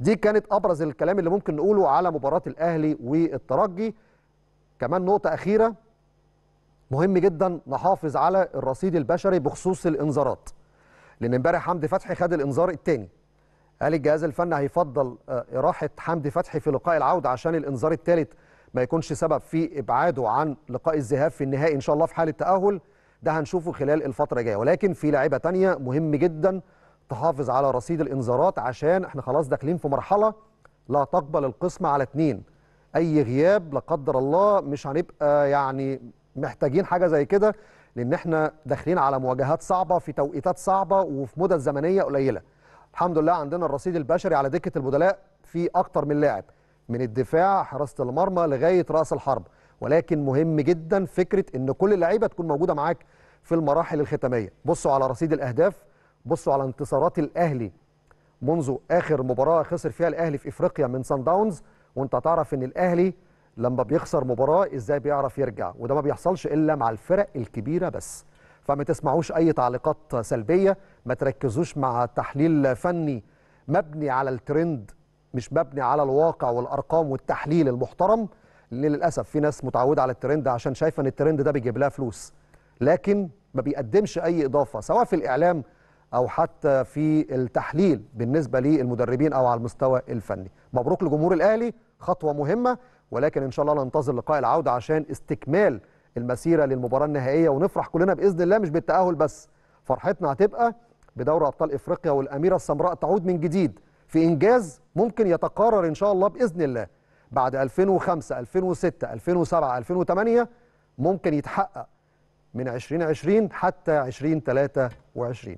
دي كانت أبرز الكلام اللي ممكن نقوله على مباراة الأهلي والترجي. كمان نقطة أخيرة مهم جدا نحافظ على الرصيد البشري بخصوص الإنذارات لأن امبارح حمدي فتحي خد الإنذار الثاني قال الجهاز الفني هيفضل إراحة حمدي فتحي في لقاء العودة عشان الإنذار الثالث ما يكونش سبب في إبعاده عن لقاء الذهاب في النهائي إن شاء الله في حالة تأهل. ده هنشوفه خلال الفترة الجاية. ولكن في لاعيبه ثانية مهم جدا تحافظ على رصيد الإنذارات عشان إحنا خلاص داخلين في مرحلة لا تقبل القسمه على اثنين أي غياب لا قدر الله مش هنبقى يعني محتاجين حاجة زي كده لأن إحنا داخلين على مواجهات صعبة في توقيتات صعبة وفي مدد زمنية قليلة. الحمد لله عندنا الرصيد البشري على دكة البدلاء في أكتر من لاعب من الدفاع حراسة المرمى لغاية رأس الحرب. ولكن مهم جدا فكرة إن كل اللعيبة تكون موجودة معاك في المراحل الختامية. بصوا على رصيد الأهداف. بصوا على انتصارات الأهلي منذ آخر مباراة خسر فيها الأهلي في إفريقيا من سان داونز وأنت هتعرف إن الأهلي لما بيخسر مباراة إزاي بيعرف يرجع وده ما بيحصلش إلا مع الفرق الكبيرة بس. فما تسمعوش أي تعليقات سلبية ما تركزوش مع تحليل فني مبني على الترند مش مبني على الواقع والأرقام والتحليل المحترم. لأن للأسف في ناس متعودة على الترند عشان شايفة إن الترند ده بيجيب لها فلوس. لكن ما بيقدمش أي إضافة سواء في الإعلام أو حتى في التحليل بالنسبة للمدربين أو على المستوى الفني. مبروك لجمهور الأهلي خطوة مهمة ولكن إن شاء الله ننتظر لقاء العودة عشان استكمال المسيرة للمباراة النهائية ونفرح كلنا بإذن الله مش بالتأهل بس. فرحتنا هتبقى بدوري أبطال إفريقيا والأميرة السمراء تعود من جديد. في إنجاز ممكن يتكرر إن شاء الله بإذن الله. بعد 2005 2006 2007 2008 ممكن يتحقق من 2020 حتى 2023